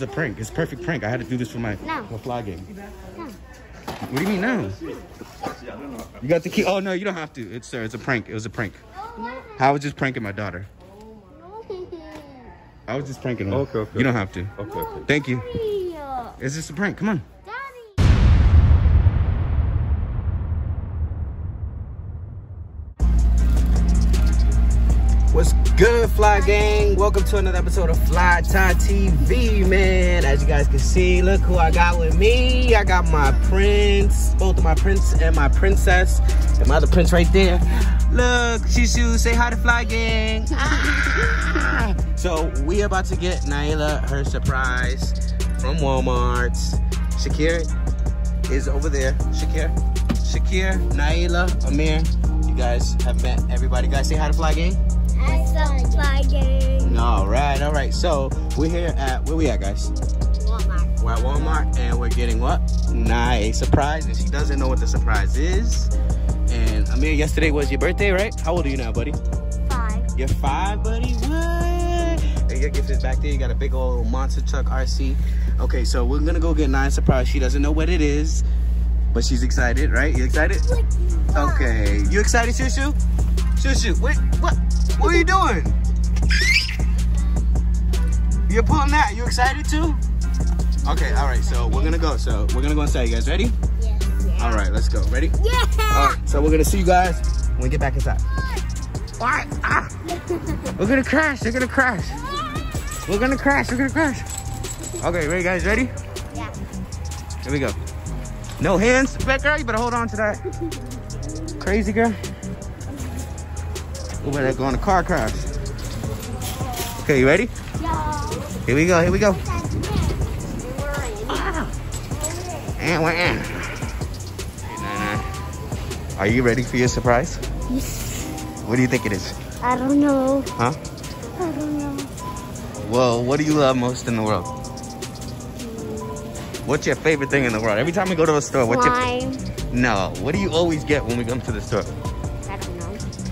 is a prank. It's a perfect prank. I had to do this for my, No. my fly gang. No. What do you mean no? You got the key? Oh no, you don't have to. It's sir, it's a prank. It was a prank. I was just pranking my daughter. I was just pranking her. Okay, okay. You don't have to. Okay, okay. Thank you. Daddy. It's just a prank. Come on. What's good, Fly Gang? Welcome to another episode of Fly Ty TV, man. As you guys can see, look who I got with me. I got my prince, both of my prince and my princess, and my other prince right there. Look, Shishu, say hi to Fly Gang. Ah. So we are about to get Naila her surprise from Walmart. Shakir is over there. Shakir, Shakir, Naila, Amir. You guys have met everybody. guys say hi to Fly Gang. All right, all right. So we're here at where we at, guys? Walmart. We're at Walmart, and we're getting what? Nice surprise, and she doesn't know what the surprise is. And Amir, yesterday was your birthday, right? How old are you now, buddy? Five. You're five, buddy. What? And your gift is back there. You got a big old monster truck RC. Okay, so we're gonna go get Nine surprise. She doesn't know what it is, but she's excited, right? You excited? Okay. You excited, Shushu? Shushu, wait, what? What are you doing? You're pulling that. You excited too? Okay, all right. So we're gonna go. So we're gonna go inside. You guys ready? Yes. All right, let's go. Ready? Yeah. All right. So we're gonna see you guys when we get back inside. All right. Ah. We're gonna crash. We're gonna crash. We're gonna crash. We're gonna crash. Okay, ready, guys? Ready? Yeah. Here we go. No hands, back girl. You better hold on to that. Crazy girl. We better go on a car crash. Okay, you ready? Yeah. Here we go. Here we go. And we're in. Hey, Nana. Are you ready for your surprise? Yes. What do you think it is? I don't know. Huh? I don't know. Well, what do you love most in the world? Mm. What's your favorite thing in the world? Every time we go to a store, what's your no? What do you always get when we come to the store?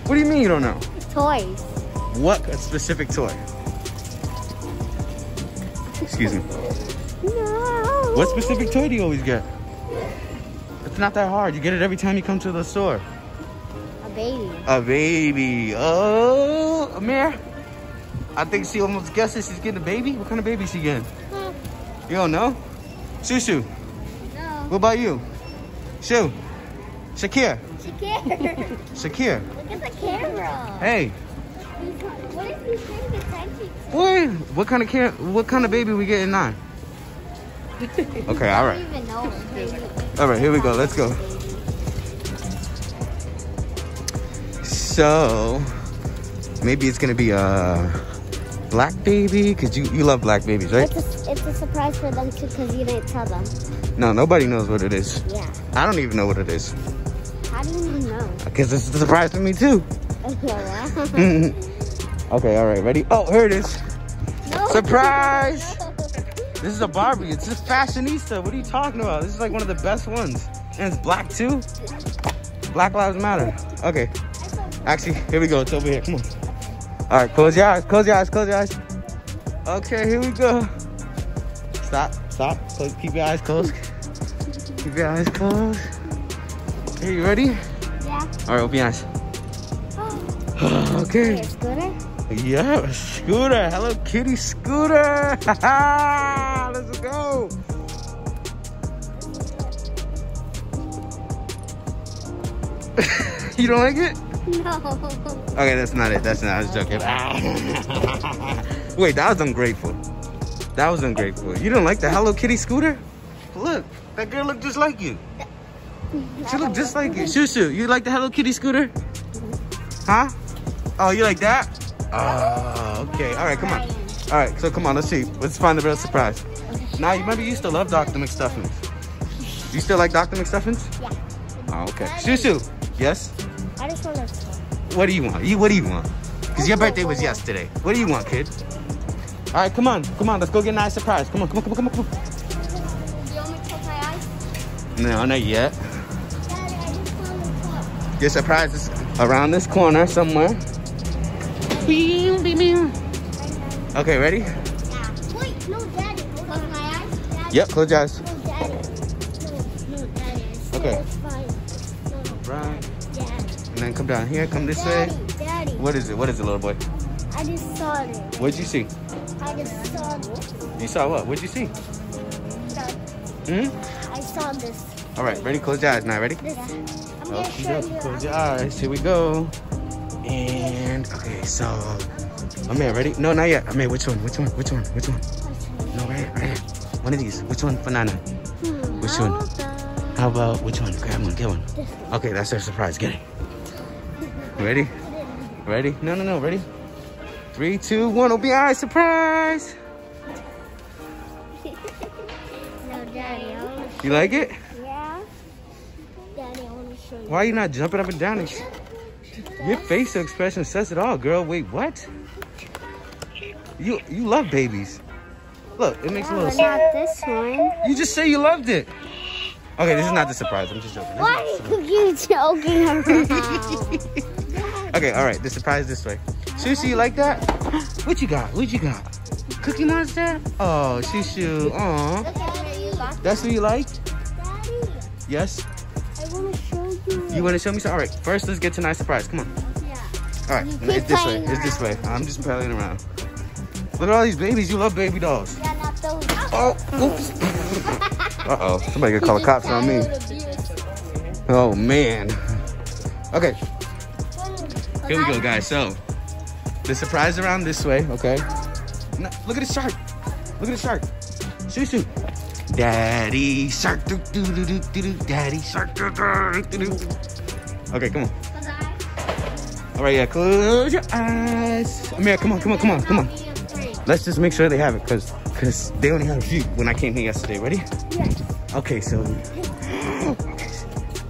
I don't know. What do you mean you don't know? Toys. What a specific toy? Excuse me. No. What specific toy do you always get? It's not that hard. You get it every time you come to the store. A baby. A baby. Oh, Amir. I think she almost guesses she's getting a baby. What kind of baby she getting? Hmm. You don't know? Shushu. No. What about you? Shu. Shakir. Shakir. Shakir. Look at the camera. Hey. What if he's paying attention? What? What kind of care? What kind of baby we getting now? Okay. All I right. don't even know. All right. Here we go. Let's go. So maybe it's gonna be a black baby because you you love black babies, right? It's a, it's a surprise for them too because you didn't tell them. No, nobody knows what it is. Yeah. I don't even know what it is How do you because it's a surprise for me too. no. okay. All right. Ready? Oh, here it is. No. Surprise! This is a Barbie. It's just fashionista. What are you talking about? This is like one of the best ones. And it's black too. Black Lives Matter. Okay. Actually, here we go. It's over here. Come on. All right, close your eyes. Close your eyes. Close your eyes. Okay, here we go. Stop. Stop. Close, keep your eyes closed. Keep your eyes closed. Are you ready? Yeah. All right, open your eyes. Oh. okay. Here, scooter. Yeah, scooter. Hello Kitty scooter. Let's go. you don't like it? No. Okay, that's not it. That's not. I was joking. Wait, that was ungrateful. That was ungrateful. You don't like the Hello Kitty scooter? Look, that girl looked just like you. She looked just like you. Shushu, you like the Hello Kitty scooter? Huh? Oh, you like that? Oh, okay. All right, come on. All right, so come on, let's see. Let's find the real surprise. Now, you remember you used to love Dr. McStuffins. You still like Dr. McStuffins? Yeah. Oh, okay. Shushu, yes? I just want to. What do you want? You What do you want? Because your birthday was yesterday. What do you want, kid? All right, come on. Come on, let's go get a nice surprise. Come on, come on, come on, come on. Come on. You want me to close? No, not yet. Your surprise is around this corner somewhere. Okay, ready? Yeah. Wait, no, Daddy. Hold on. Yep, close your eyes. No, Daddy. No, no, Daddy. Okay. Fine. No, Right. Daddy. And then come down here, come this way. Daddy, Daddy. What is it? What is it, little boy? I just saw it. What'd you see? I just saw it. You saw what? What'd you see? That- Hmm? I saw this. All right, ready? Close your eyes now. Ready? This. I'm gonna Okie show dokie, you. Close your eyes. Here we go. And okay, so Amir, ready? No, not yet. I'm Amir, which one? Which one? Which one? Which one? No, right here, right here. One of these. Which one Banana. Hmm, Which one? How about which one? Grab one, get one. Okay, that's our surprise. Get it. Ready? Ready? No, no, no. Ready? Three, two, one. Open your eyes. Surprise! No, Daddy, You like it? Yeah. Daddy, I want to show you. Why are you not jumping up and down? Your facial expression says it all, girl. Wait, what? You you love babies. Look, it makes a No, little but sense. not this one. You just say you loved it. Okay, this is not the surprise. I'm just joking. This Why are you joking around? okay, all right. The surprise this way. Sushi, you like that? What you got? What you got? Cookie Monster? Oh, Shushu. Aw. That's who you like? Daddy, Yes? You. Want to show me some? All right. First, let's get to nice surprise. Come on. Yeah. All right, it's this way. playing It's this way. I'm just playing around. Look at all these babies. You love baby dolls. Yeah, not those. Oh, oops. Uh-oh. Somebody could call the cops on me. Oh, man. Okay, here we go, guys. So, the surprise around this way, okay? No, look at the shark. Look at the shark. Shoot, shoot. Daddy shark. Doo, doo, doo, doo, doo, doo. Daddy shark. Doo, doo, doo, doo. Okay, come on. All right, yeah, close your eyes. Amir, come on, come on, come on, come on. Let's just make sure they have it, cause, cause they only had a few when I came here yesterday. Ready? Yes. Okay, so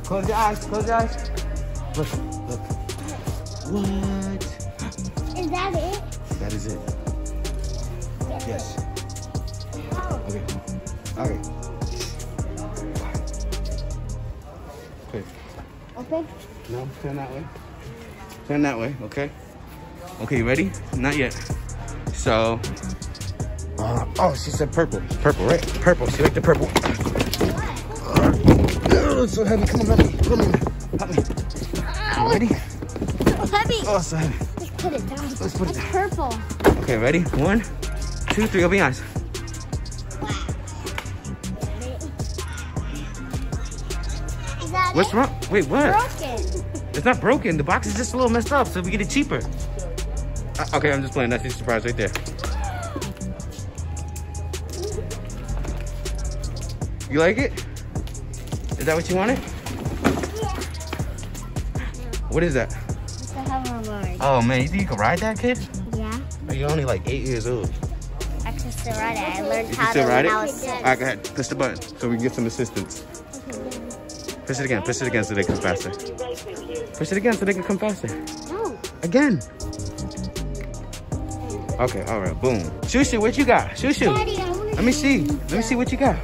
close your eyes. Close your eyes. Look, look. What? Is that it? That is it. Yes. Okay. Okay. Okay. Open. No, turn that way. Turn that way. Okay. Okay, ready? Not yet. So. Uh, oh, she said purple. Purple, right? Purple. She like the purple. Oh, it's so heavy. Come on, help me. Come on, help me. You ready? Heavy. Oh, it's so heavy. Let's put it down. Let's put it It's down. purple. Okay, ready? One, two, three. Open your eyes. What's it? wrong? Wait, what? Broken. It's not broken. The box is just a little messed up, so we get it cheaper. Uh, okay, I'm just playing. That's your surprise right there. You like it? Is that what you wanted? What is that? It's a hoverboard. Oh man, you think you can ride that, kid? Yeah. Oh, You're only like eight years old. I can still ride it. I learned You how to ride when it? I was six. All right, go ahead. Push the button so we can get some assistance. Push it again. Push it again so they come faster. Push it again so they can come faster. No. Again. Okay, all right, boom. Shushu, what you got? Shushu. Daddy, I want to Let me see. Let me see what you got.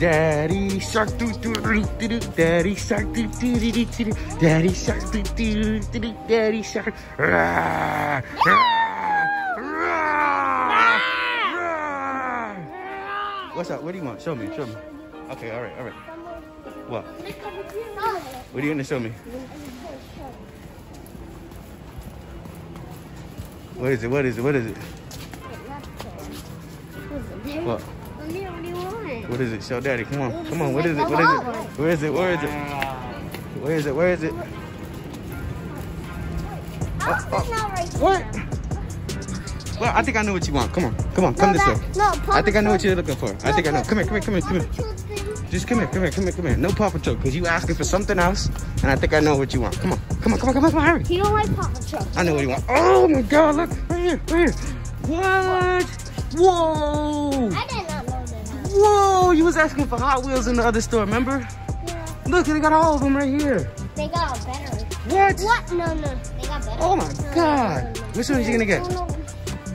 Daddy shark doo doo doo doo doo. Daddy shark doo doo doo doo doo. Daddy shark doo doo doo doo. Daddy shark. Rah, rah, rah, rah. What's up? What do you want? Show me. Show me. Okay. All right. All right. What? What are you gonna show me? What is it? What is it? What is it? What? What is it? Show daddy. Come on. Come on. What is it? What is it? Where is it? Where is it? Where is it? Where is it? Oh, right. What? Well, I think I know what you want. Come on. Come on. Come no, this that, way. No, I think I know what you're looking for. I think I know. Come here. Come here. Come here. Come here. Just come here. Come here. Come here. Come here. No Paw Patrol, because you asking for something else, and I think I know what you want. Come on. Come on. Come on. Come on. Come on. Hurry. He don't like Paw Patrol. I know what you want. Oh my God! Look right here. Right here. What? Whoa! I did not know that. Whoa! You was asking for Hot Wheels in the other store, remember? Yeah. Look, they got all of them right here. They got better. What? What? No, no. They got better. Oh my No, God. no, no. Which one is you gonna get?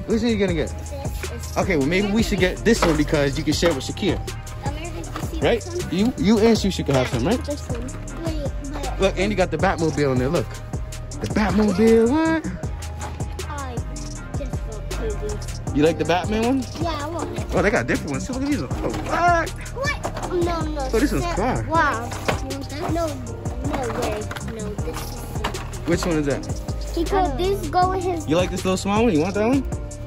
Which one you gonna get? This is. Okay, well maybe we should get this one because you can share with Shakir, right? You you and Shusha can have some, right? This one. Wait, but Look, and you got the Batmobile in there. Look, the Batmobile. What? I just crazy. You like the Batman one? Yeah, I want it. Oh, they got different ones. Look at these. ones. Oh, what? What? No, no. Oh, this one's car. Wow. Want? No, no way. No, this is. Which one is that? He could oh. this go with his. You like this little small one? You want that one?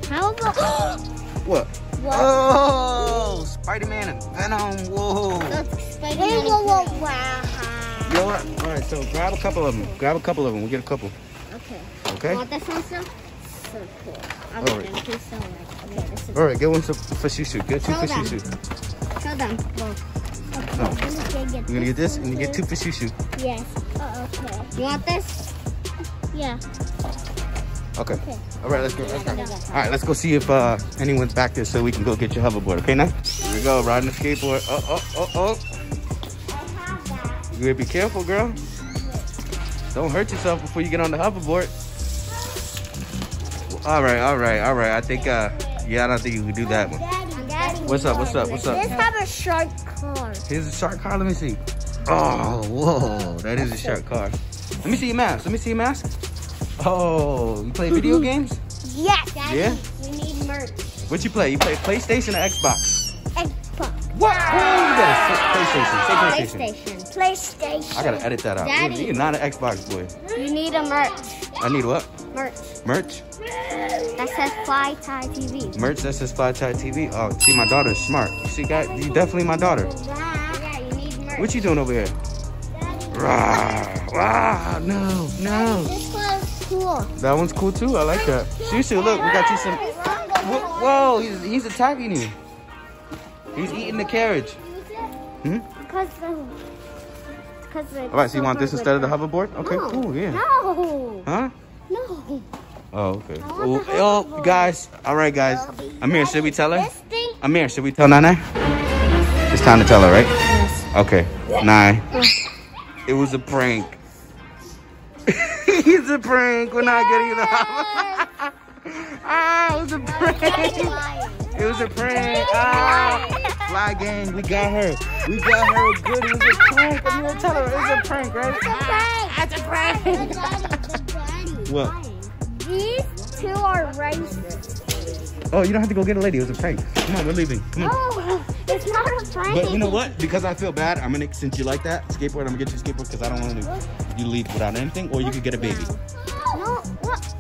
How about? What? What? Oh, Spider-Man and Venom. Whoa. Spider-Man. Whoa, whoa, whoa, wow. You know what? All right, so grab a couple of them. Grab a couple of them. We'll get a couple. Okay. Okay? You want this one still? So cool. I'll Alright. get them. Please don't like. Okay, this is. All right, get one for for Shushu. Get two Show for them. Shushu. Show them. Well, No. I'm gonna get You're gonna get this, and you get two for Shushu. Yes. Uh, okay. You want this? Yeah. Okay. Okay. All right, let's go. Let's go. All right, let's go see if uh, anyone's back there so we can go get your hoverboard. Okay, now? Here we go, riding the skateboard. Oh, oh, oh, oh. I have that. You gotta be careful, girl. Don't hurt yourself before you get on the hoverboard. All right, all right, all right. I think, uh, yeah, I don't think you can do that one. What's up? What's up? What's up? This have a shark car. Here's a shark car. Let me see. Oh, whoa, that is a shark car. Let me see your mask. Let me see your mask. Oh, you play video mm-hmm. games? Yes. Daddy, Yeah? We need merch. What you play? You play PlayStation or Xbox? Xbox. Oh, got a PlayStation. Say PlayStation. PlayStation. PlayStation. I gotta edit that out. Daddy. You're not an Xbox boy. You need a merch. I need what? Merch. Merch? That says Fly Ty TV. Merch that says Fly Ty TV. Oh, see, my daughter's smart. See, guy, you definitely my daughter. Yeah, you need merch. What you doing over here? Rah, rah, no, no. Cool. That one's cool too. I like that. Shushu, look, we got you some. Whoa, he's, he's attacking you. He's eating the carriage. Hmm? Because the. Because the. All right, so you want this instead of the hoverboard? Okay, No. cool, yeah. No. Huh? No. Oh, okay. Oh, oh, guys. All right, guys. Amir, should we tell her? Amir, should we tell Nana? It's time to tell her, right? Yes. Okay. Nine. It was a prank. It's a prank. We're not getting the ah, it was a prank. It was a prank. Ah, fly gang, we got her. We got her good. It was a prank. I'm gonna tell her it was a prank, right? It's a prank. It's a prank. What? These two are racist. Oh, you don't have to go get a lady. It was a prank. Come on, we're leaving. Come on. No, it's not a prank. But you know what? Because I feel bad, I'm gonna since you like that skateboard, I'm gonna get you a skateboard because I don't want to you leave without anything, or you could get a baby. No, what?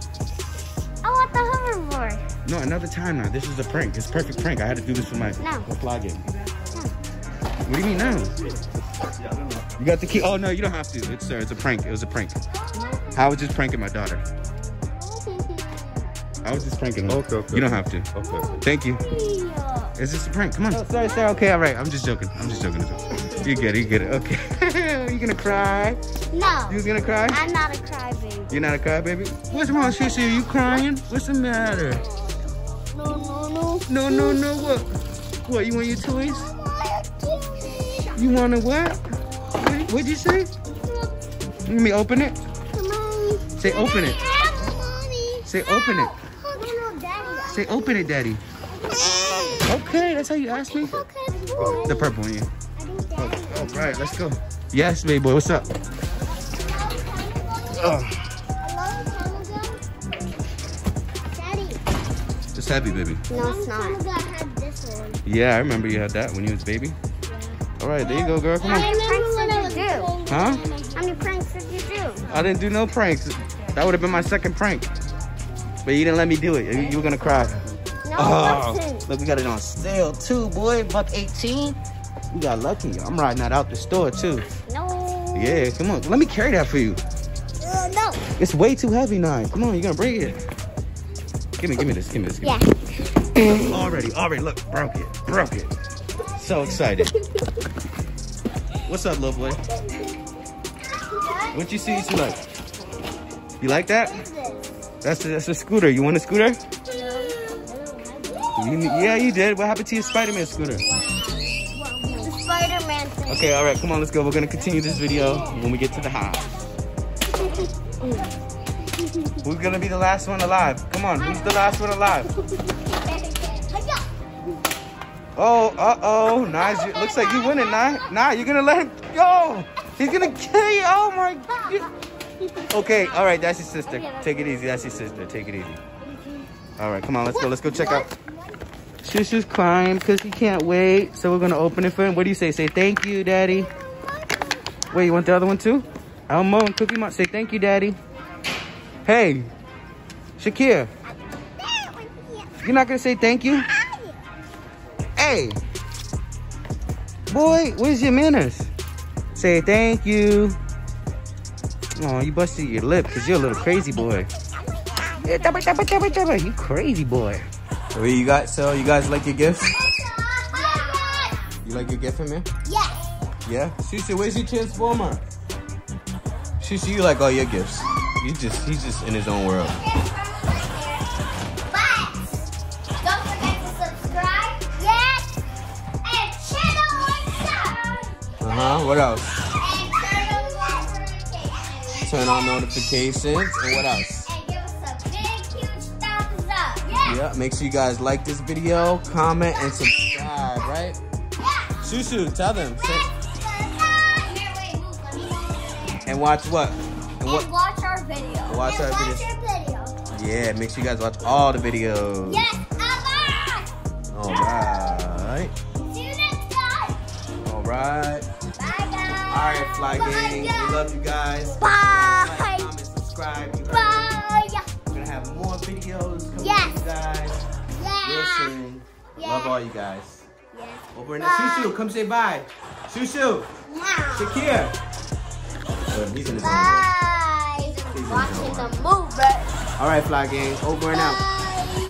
I want the hoverboard. No, another time now. This is a prank. It's a perfect prank. I had to do this for my No. my fly gang. What do you mean now? You got the key? Oh no, you don't have to. It's uh, it's a prank. It was a prank. I was just pranking my daughter. I was just pranking her. Okay, okay. You don't have to. Okay. Thank you. It's just a prank. Come on. Oh, sorry, sorry. Okay, all right. I'm just joking. I'm just joking. You get it. You get it. Okay. Are you gonna cry? No, You gonna cry? I'm not a crybaby. You're not a crybaby? What's wrong, Sissy? Are you crying? What's the matter? No, no, no. No, no, no. What? What? You want your toys? You want a what? what? What'd you say? Let me open it. Come on. Say open it. Mommy. Say open it. No, no, daddy. Say open it, daddy. Okay, that's how you asked me. Okay, boy. The purple one, yeah. I do. All right, let's go. Yes, baby boy. What's up? Oh, A long time ago. Daddy. just happy, baby. No, it's not. I had this one. Yeah, I remember you had that when you was baby. All right, there you go, girl. Come How on. many pranks did you do? Huh? How many pranks did you do? I didn't do no pranks. That would have been my second prank. But you didn't let me do it. You, you were gonna cry. Oh, look, we got it on sale too, boy. Buck 18. We got lucky. I'm riding that out the store too. No. Yeah, come on. Let me carry that for you. Uh, no. It's way too heavy now. Come on, you're gonna break it. Give me, give me this, give me this. Give Yeah. me Already, already, look, broke it, broke it. So excited. What's up, little boy? What you see, you like? You like that? That's a, that's a scooter. You want a scooter? You, yeah, you did. What happened to your Spider-Man scooter? Spider-Man thing. Okay, all right, come on, let's go. We're gonna continue this video when we get to the house. Who's gonna be the last one alive? Come on, who's the last one alive? Oh, uh-oh. You- looks like you winning, Nah. Nah, you're gonna let him go. He's gonna kill you. Oh my god. Okay, all right, that's your sister. Take it easy. That's your sister. Take it easy. All right, come on, let's go. Let's go check out. Shushu's crying because he can't wait. So we're gonna open it for him. What do you say? Say thank you, Daddy. Wait, you want the other one too? Elmo and Cookie Monster. Say thank you, Daddy. Hey, Shakir, you're not gonna say thank you? Hey, boy, where's your manners? Say thank you. Oh, you busted your lip because you're a little crazy boy. You crazy boy. What you got? So you guys like your gifts? You like your gift from me? Yes. Yeah. Shushu, where's your transformer? Shushu, you like all your gifts. You just he's just in his own world. But don't forget to subscribe. Yes. And channel one Uh huh. What else? And Turn turn on notifications. on notifications and what else? Yeah. Make sure you guys like this video, comment, and subscribe. Right? Yeah. Shushu, tell them. Say, Here, wait, move, let me- and watch what? And what? And watch our video. Watch and our watch videos. video. Yeah. Make sure you guys watch all the videos. Yes, Allah! All right. See you next time. All right. Bye, guys. All right, Fly Bye, Gang. We love you guys. Like, Bye. comment, subscribe. You. Bye. Videos coming Yes. to you guys real Yeah. soon. Yeah. Love all you guys. Yes. Over and Bye. Shushu, come say bye. Shushu, Wow. Shakir. Good, He's in his own world. Bye. He's in his Watching own the world. movie. All right, Fly Gang. Over and out. Bye.